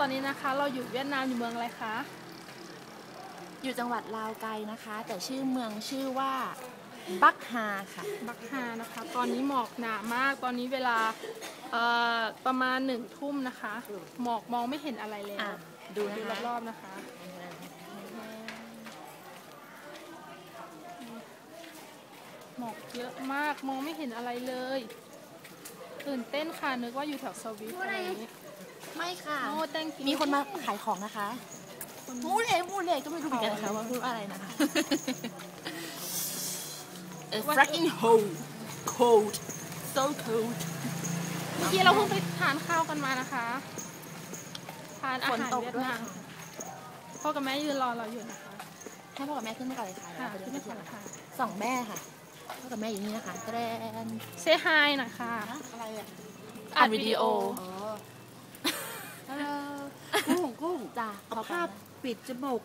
ตอนนี้นะคะ เราอยู่เวียดนามอยู่เมืองอะไรคะ อยู่จังหวัดลาวไกลนะคะ แต่ชื่อเมืองชื่อว่าบักฮาค่ะ บักฮานะคะ ตอนนี้หมอกหนามาก ตอนนี้เวลาเอ่อประมาณหนึ่งทุ่มนะคะ หมอกมองไม่เห็นอะไรเลยอะดูนะดูคะรอบๆนะคะ หมอกเยอะมากมองไม่เห็นอะไรเลย ตื่นเต้นค่ะ นึกว่าอยู่แถวสวิตอะไรอย่างนี้ไม่ค่ะ โอ้ thank you มีคนมาขายของนะคะคนมูเลมูเลก็ไม่รู้เหมือนกันนะคะว่าพูดว่าอะไรนะคะ A fucking hole cold so cold เมื่อกี้เราเพิ่งไปทานข้าวกันมานะคะทานอาฝนหารตกเวียดด้วยนามพ่อกับแม่ยืนรอเราอยู่นะคะ ให้พ่อกับแม่ขึ้นมาก่อนเลยค่ะค่ะเดี๋ยวขึ้นไปไปเที่ก่ยอวนค่ะสองแม่ค่ะ พ่อกับแม่อยู่นี่นะคะแกรนเซฮายหน่อยค่ะอะไรอะอัดวิดีโออ๋อฮัลโหลกุ้งกุ้งจ้าเอาผ้าปิดจมูก